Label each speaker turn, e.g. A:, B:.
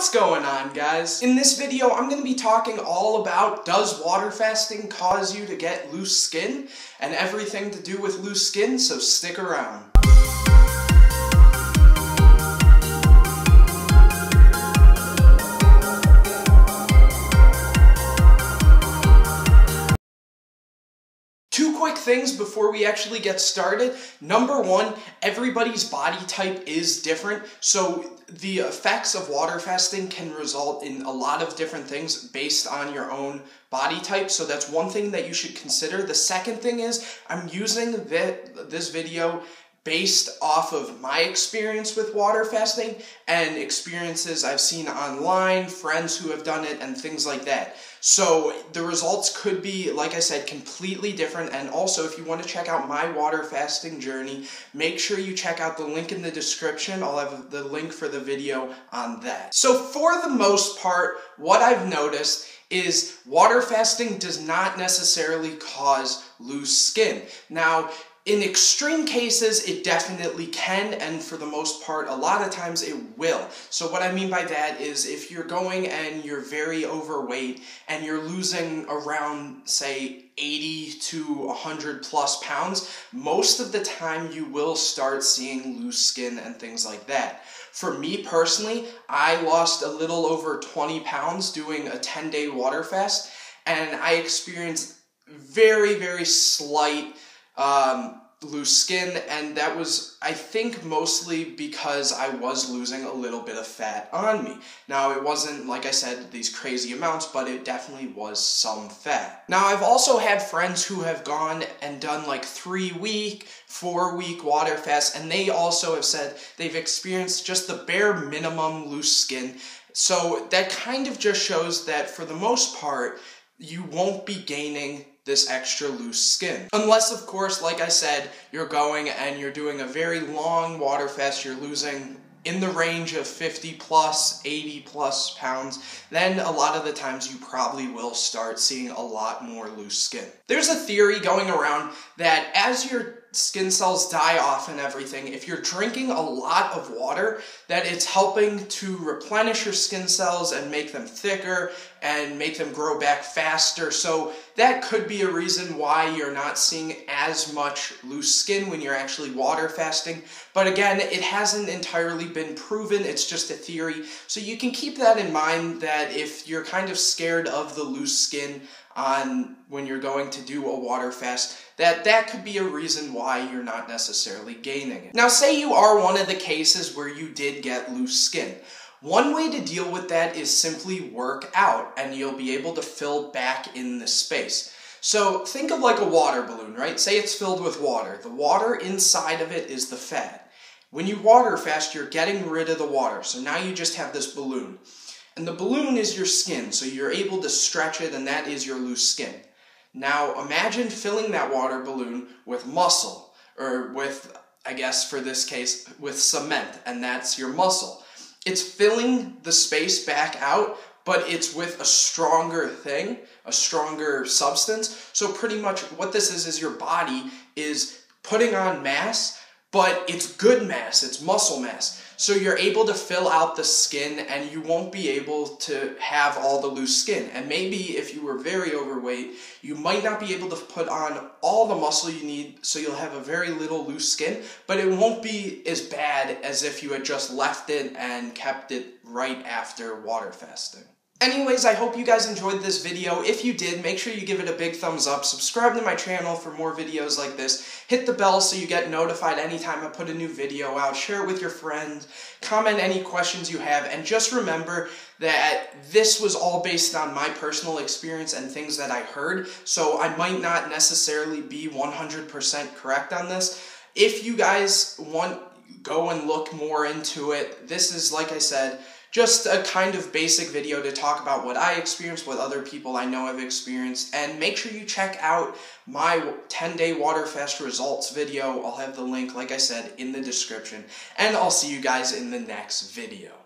A: What's going on guys? In this video I'm going to be talking all about does water fasting cause you to get loose skin and everything to do with loose skin so stick around. Quick things before we actually get started. Number one, everybody's body type is different, so the effects of water fasting can result in a lot of different things based on your own body type. So that's one thing that you should consider. The second thing is I'm using this video based off of my experience with water fasting and experiences I've seen online, friends who have done it, and things like that. So the results could be, like I said, completely different. And also, if you want to check out my water fasting journey, make sure you check out the link in the description. I'll have the link for the video on that. So for the most part, what I've noticed is water fasting does not necessarily cause loose skin. Now, in extreme cases, it definitely can, and for the most part, a lot of times it will. So, what I mean by that is if you're going and you're very overweight and you're losing around, say, 80 to 100 plus pounds, most of the time you will start seeing loose skin and things like that. For me personally, I lost a little over 20 pounds doing a 10 day water fast, and I experienced very, very slight um, loose skin, and that was, I think, mostly because I was losing a little bit of fat on me. Now, it wasn't, like I said, these crazy amounts, but it definitely was some fat. Now, I've also had friends who have gone and done like three week, four week water fasts, and they also have said they've experienced just the bare minimum loose skin. So that kind of just shows that for the most part, you won't be gaining this extra loose skin. Unless, of course, like I said, you're going and you're doing a very long water fast, you're losing in the range of 50 plus, 80 plus pounds, then a lot of the times you probably will start seeing a lot more loose skin. There's a theory going around that as your skin cells die off and everything, if you're drinking a lot of water, that it's helping to replenish your skin cells and make them thicker and make them grow back faster. So that could be a reason why you're not seeing as much loose skin when you're actually water fasting. But again, it hasn't entirely been proven, it's just a theory. So you can keep that in mind that if you're kind of scared of the loose skin, on when you're going to do a water fast, that that could be a reason why you're not necessarily gaining it. Now say you are one of the cases where you did get loose skin. One way to deal with that is simply work out and you'll be able to fill back in the space. So think of like a water balloon, right? Say it's filled with water. The water inside of it is the fat. When you water fast, you're getting rid of the water. So now you just have this balloon. And the balloon is your skin, so you're able to stretch it, and that is your loose skin. Now imagine filling that water balloon with muscle, or with, I guess for this case, with cement, and that's your muscle. It's filling the space back out, but it's with a stronger thing, a stronger substance. So pretty much what this is, is your body is putting on mass but it's good mass, it's muscle mass. So you're able to fill out the skin and you won't be able to have all the loose skin. And maybe if you were very overweight, you might not be able to put on all the muscle you need so you'll have a very little loose skin, but it won't be as bad as if you had just left it and kept it right after water fasting. Anyways, I hope you guys enjoyed this video. If you did, make sure you give it a big thumbs up, subscribe to my channel for more videos like this, hit the bell so you get notified anytime I put a new video out, share it with your friends, comment any questions you have, and just remember that this was all based on my personal experience and things that I heard, so I might not necessarily be 100% correct on this. If you guys want, go and look more into it. This is, like I said, just a kind of basic video to talk about what I experienced, what other people I know have experienced, and make sure you check out my 10 day water fast results video. I'll have the link, like I said, in the description, and I'll see you guys in the next video.